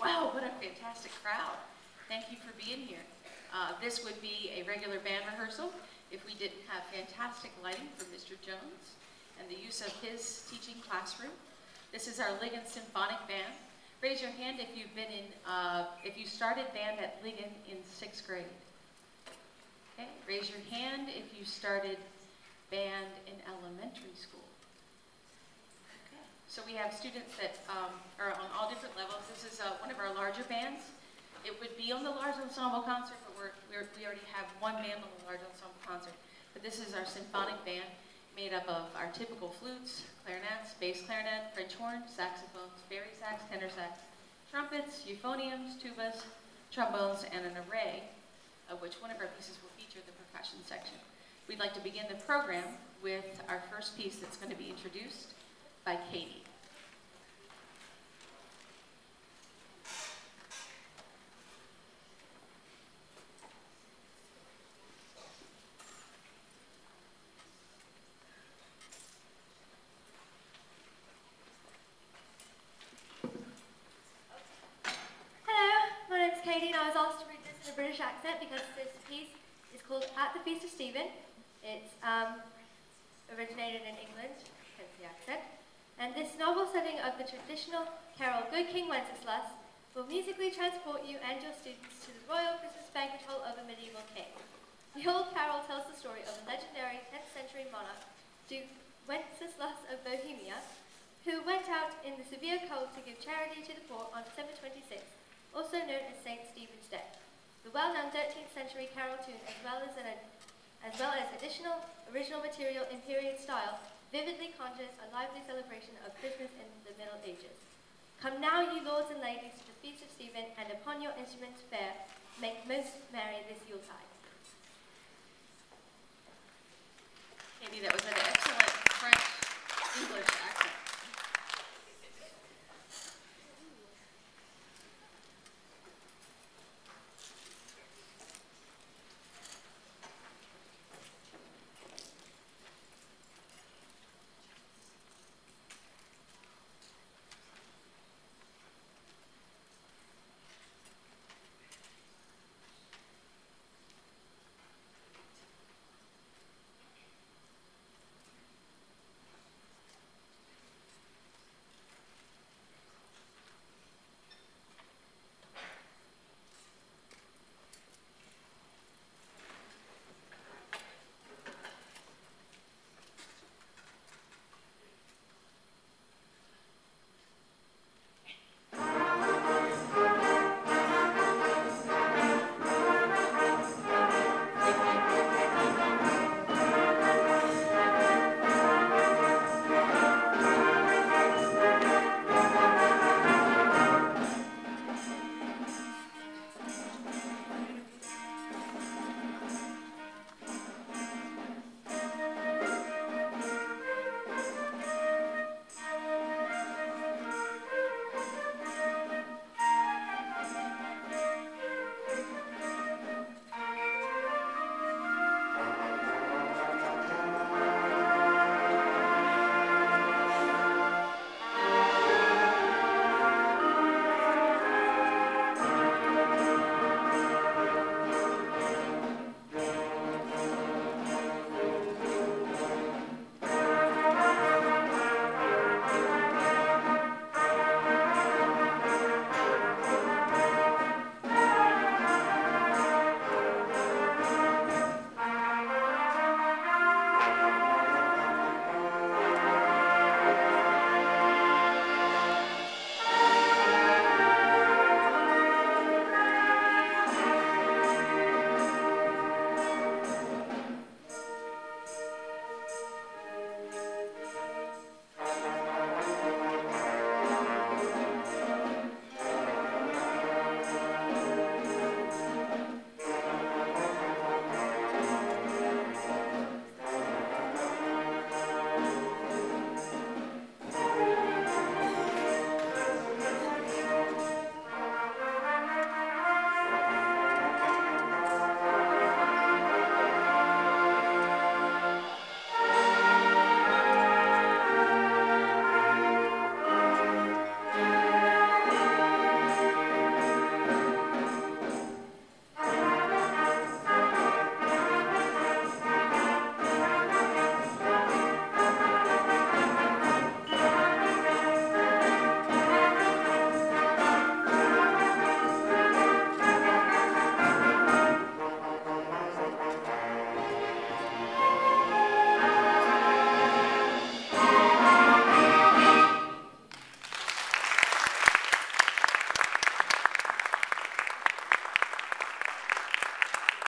wow, what a fantastic crowd. Thank you for being here. Uh, this would be a regular band rehearsal if we didn't have fantastic lighting from Mr. Jones and the use of his teaching classroom. This is our Ligon Symphonic Band. Raise your hand if you've been in, uh, if you started band at Ligon in sixth grade. Okay, raise your hand if you started band in elementary school. So we have students that um, are on all different levels. This is uh, one of our larger bands. It would be on the large ensemble concert, but we're, we're, we already have one band on the large ensemble concert. But this is our symphonic band made up of our typical flutes, clarinets, bass clarinet, French horn, saxophones, bari sax, tenor sax, trumpets, euphoniums, tubas, trombones, and an array, of which one of our pieces will feature the percussion section. We'd like to begin the program with our first piece that's going to be introduced by Katie. Hello, my name's Katie and I was asked to read this in a British accent because this piece is called At the Feast of Stephen. It's um, originated in England, hence the accent. And this novel setting of the traditional carol Good King Wenceslas will musically transport you and your students to the royal Christmas banquet hall of a medieval king. The old carol tells the story of a legendary 10th century monarch, Duke Wenceslas of Bohemia, who went out in the severe cold to give charity to the poor on December 26th, also known as St. Stephen's Day. The well-known 13th century carol tune, as well as, an, as well as additional original material in period style, vividly conjures a lively celebration of Christmas in the Middle Ages. Come now, ye lords and ladies, to the feast of Stephen, and upon your instruments fair, make most merry this Yuletide. Maybe that was an